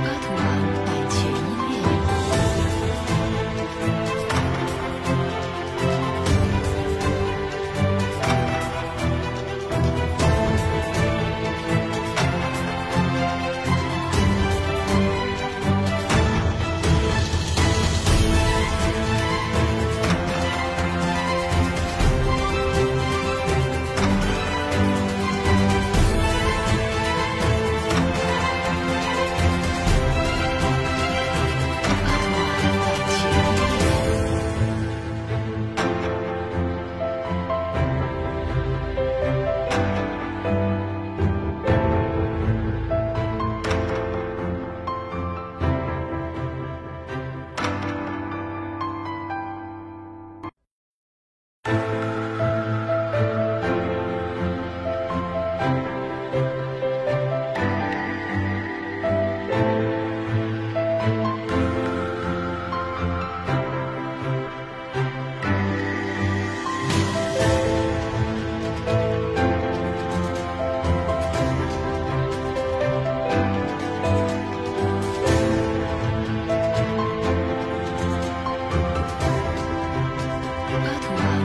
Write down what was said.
巴图啊把图